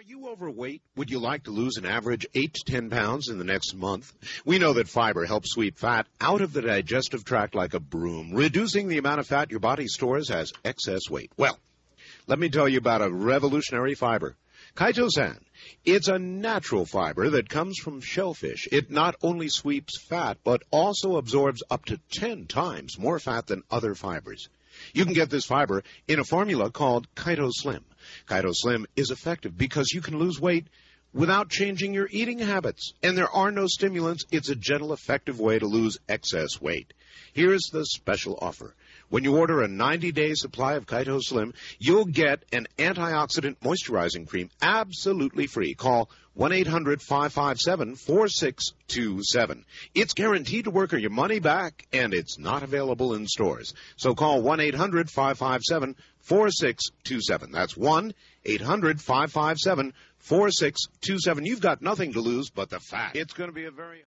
Are you overweight? Would you like to lose an average 8 to 10 pounds in the next month? We know that fiber helps sweep fat out of the digestive tract like a broom, reducing the amount of fat your body stores as excess weight. Well, let me tell you about a revolutionary fiber. Chitosan. It's a natural fiber that comes from shellfish. It not only sweeps fat, but also absorbs up to 10 times more fat than other fibers. You can get this fiber in a formula called Chito Slim. Chito Slim is effective because you can lose weight without changing your eating habits. And there are no stimulants. It's a gentle, effective way to lose excess weight. Here's the special offer. When you order a 90-day supply of Chito Slim, you'll get an antioxidant moisturizing cream absolutely free. Call 1-800-557-4627. It's guaranteed to work or your money back, and it's not available in stores. So call 1-800-557-4627. That's 1-800-557-4627. You've got nothing to lose but the fat. It's going to be a very